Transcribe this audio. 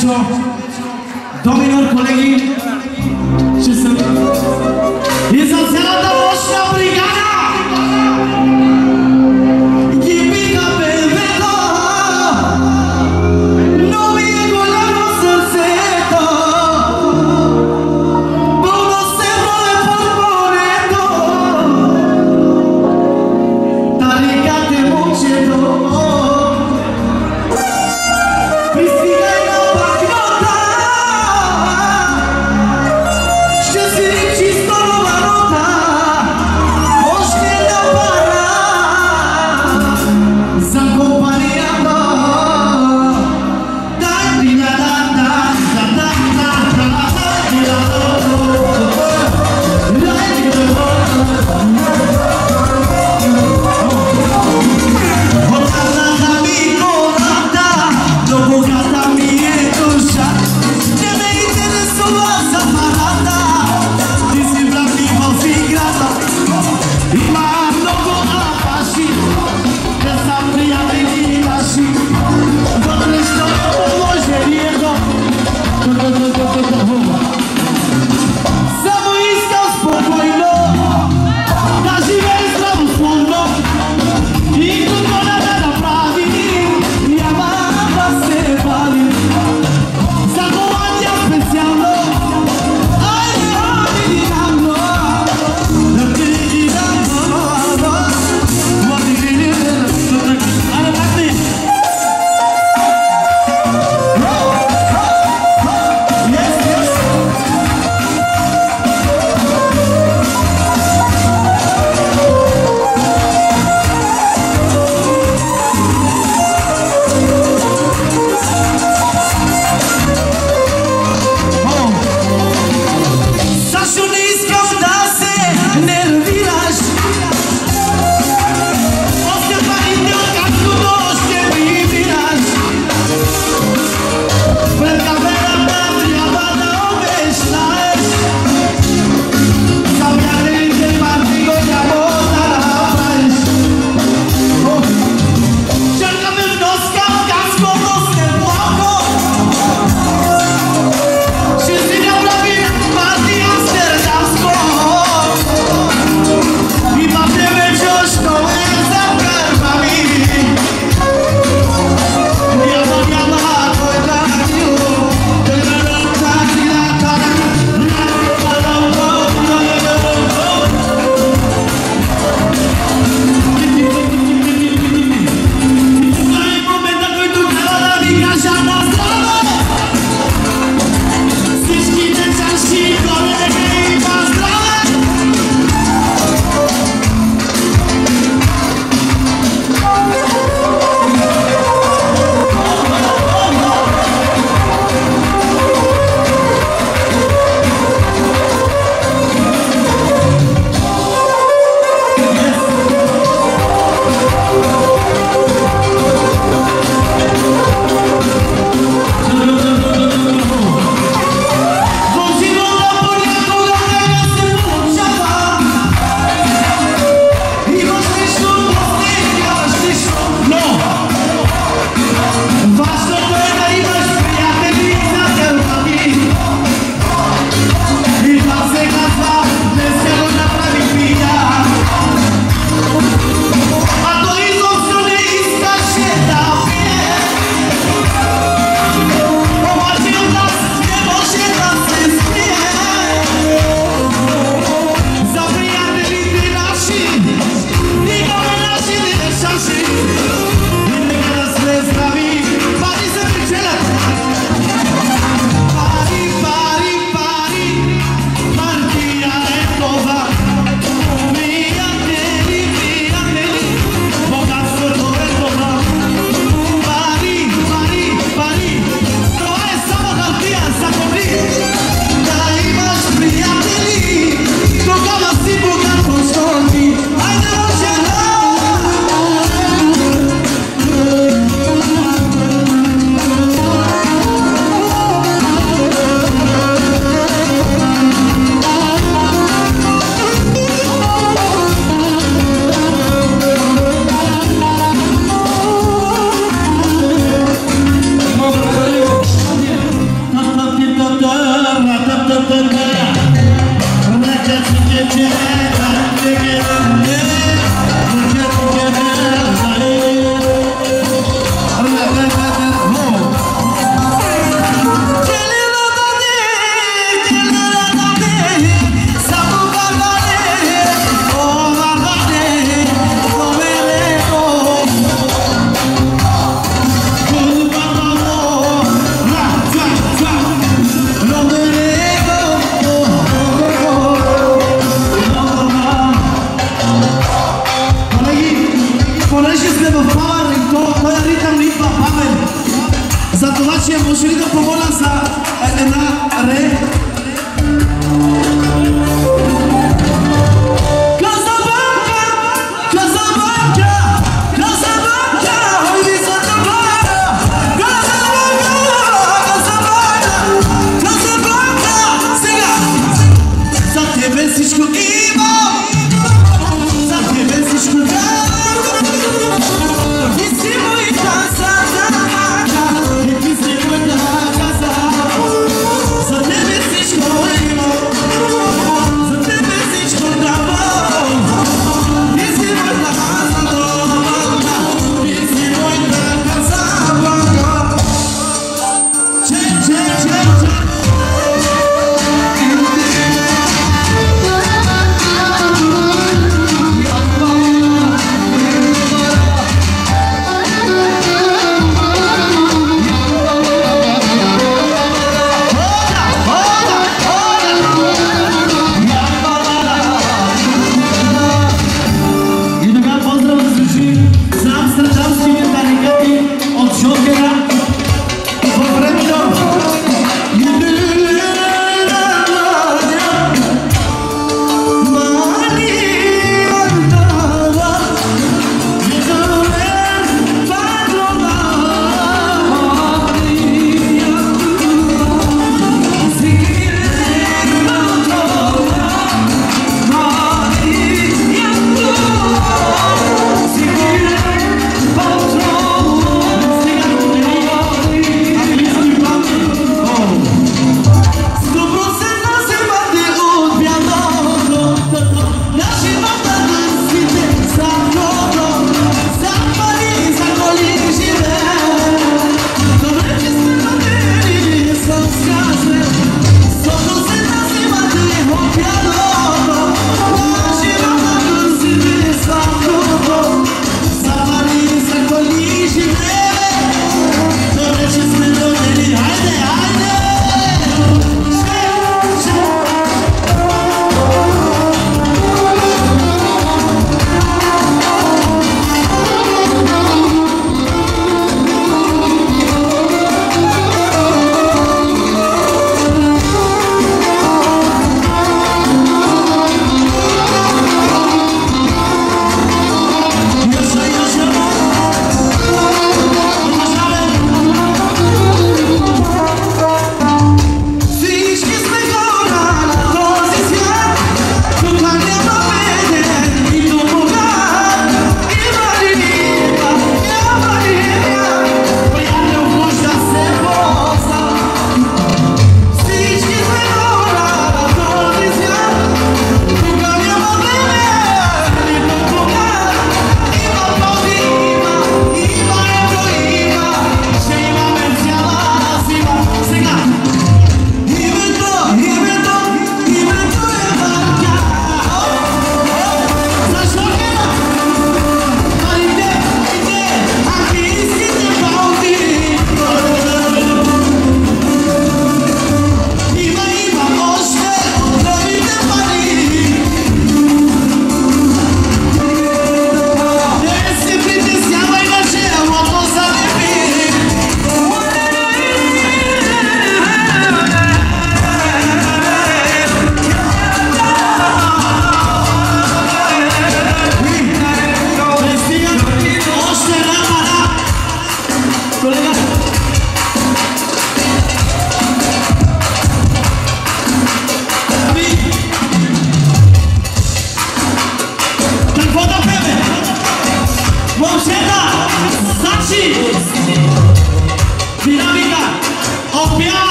Чичо Мечо. Доминор,